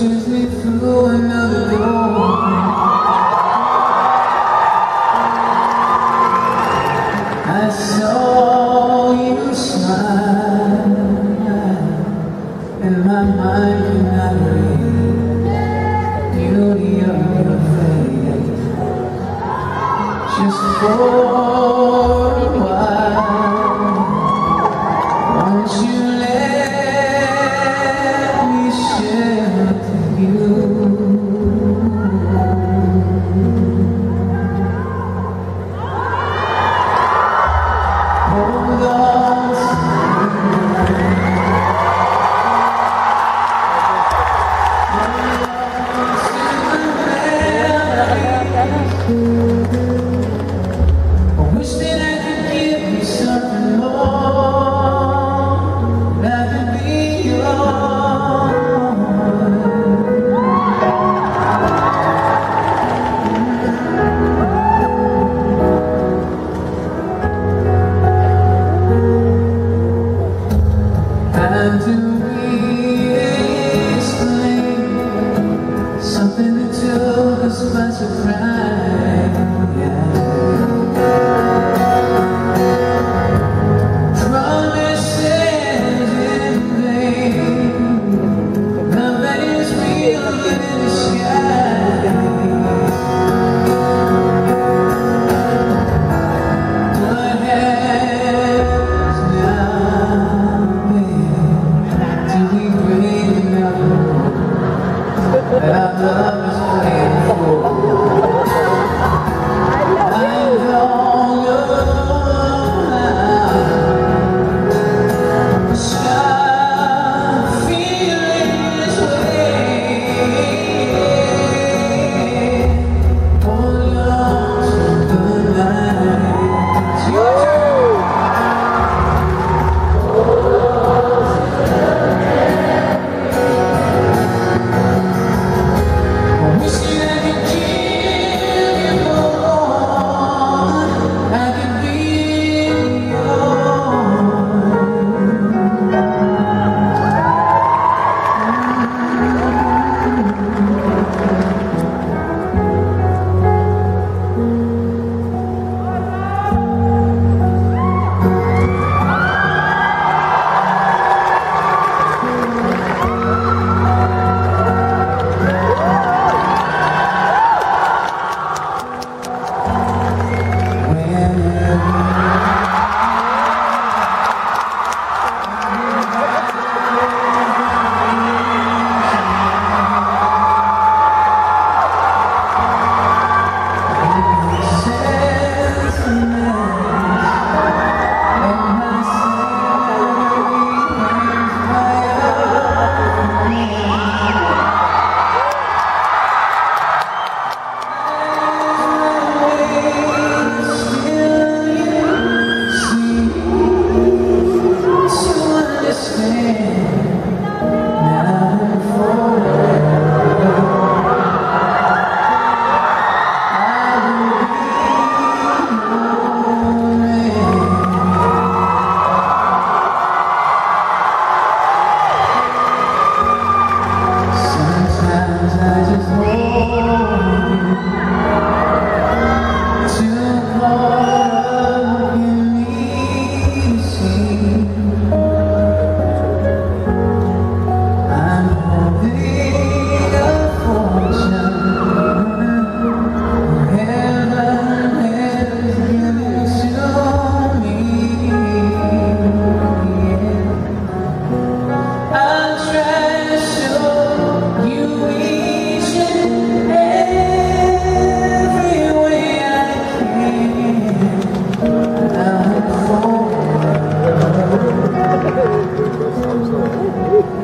Oceans me through another door. I saw you smile. And my mind could not read Beauty of your face. Just for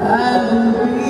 I believe.